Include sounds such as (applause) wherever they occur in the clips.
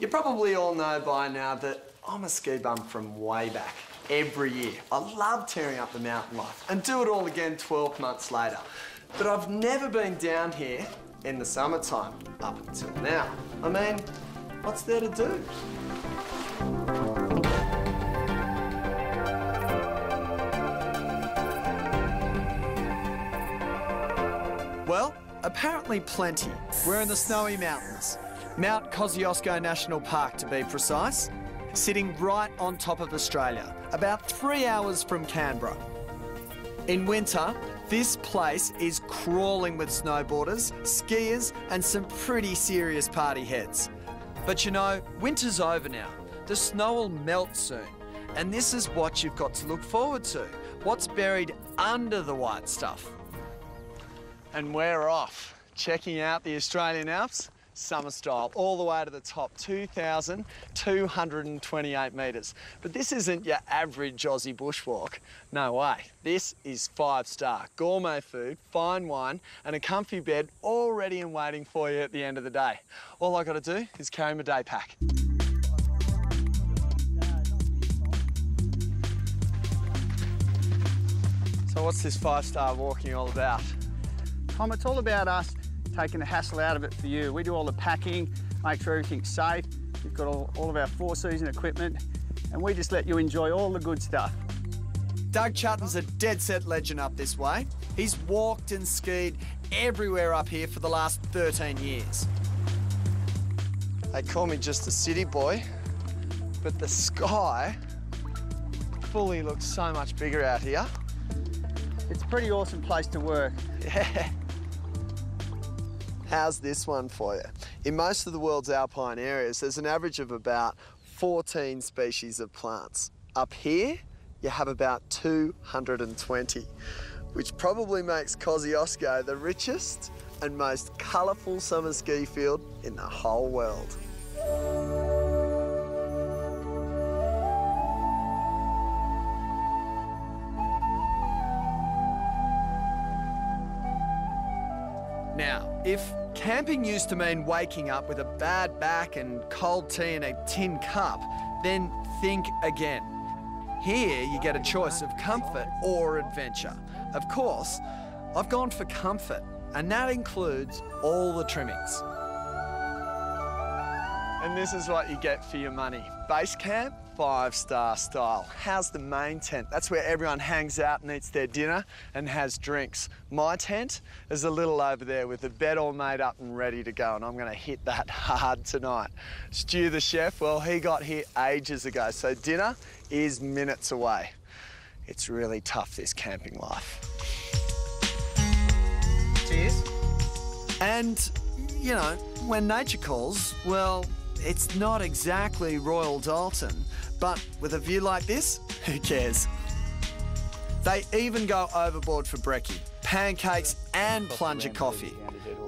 You probably all know by now that I'm a ski bum from way back, every year. I love tearing up the mountain life and do it all again 12 months later. But I've never been down here in the summertime up until now. I mean, what's there to do? Well, apparently plenty. We're in the snowy mountains. Mount Kosciuszko National Park, to be precise, sitting right on top of Australia, about three hours from Canberra. In winter, this place is crawling with snowboarders, skiers, and some pretty serious party heads. But you know, winter's over now. The snow will melt soon. And this is what you've got to look forward to what's buried under the white stuff. And we're off, checking out the Australian Alps, summer style, all the way to the top, 2,228 metres. But this isn't your average Aussie bushwalk. No way. This is five star, gourmet food, fine wine, and a comfy bed all ready and waiting for you at the end of the day. All I got to do is carry my day pack. So what's this five star walking all about? Tom, it's all about us taking the hassle out of it for you. We do all the packing, make sure everything's safe. We've got all, all of our four-season equipment, and we just let you enjoy all the good stuff. Doug Chutton's a dead set legend up this way. He's walked and skied everywhere up here for the last 13 years. They call me just a city boy, but the sky fully looks so much bigger out here. It's a pretty awesome place to work. (laughs) Yeah. How's this one for you? In most of the world's alpine areas, there's an average of about 14 species of plants. Up here, you have about 220, which probably makes Kosciuszko the richest and most colourful summer ski field in the whole world. Now, if camping used to mean waking up with a bad back and cold tea in a tin cup, then think again. Here you get a choice of comfort or adventure. Of course, I've gone for comfort, and that includes all the trimmings. And this is what you get for your money. Base camp, five star style. How's the main tent? That's where everyone hangs out and eats their dinner and has drinks. My tent is a little over there with the bed all made up and ready to go, and I'm gonna hit that (laughs) hard tonight. Stu the chef, well, he got here ages ago, so dinner is minutes away. It's really tough, this camping life. Cheers. And, you know, when nature calls, well, it's not exactly Royal Doulton, but with a view like this, who cares? They even go overboard for brekkie, pancakes and plunger coffee.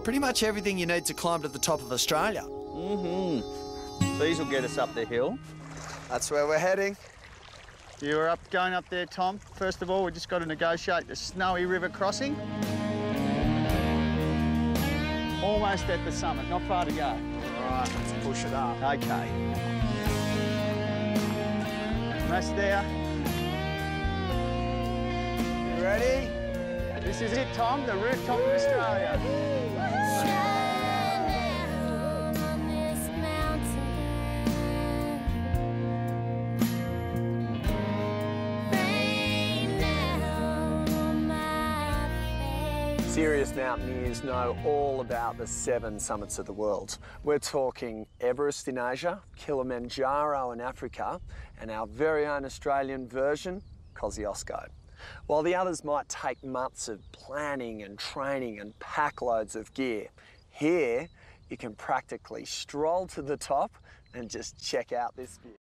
Pretty much everything you need to climb to the top of Australia. Mm-hmm. These will get us up the hill. That's where we're heading. You are up going up there, Tom. First of all, we just got to negotiate the Snowy River crossing. Almost at the summit, not far to go. All right, let's push it up. Okay. Almost there. You ready? This is it, Tom, the rooftop of Australia. Serious mountaineers know all about the seven summits of the world. We're talking Everest in Asia, Kilimanjaro in Africa, and our very own Australian version, Kosciuszko. While the others might take months of planning and training and pack loads of gear, here you can practically stroll to the top and just check out this view.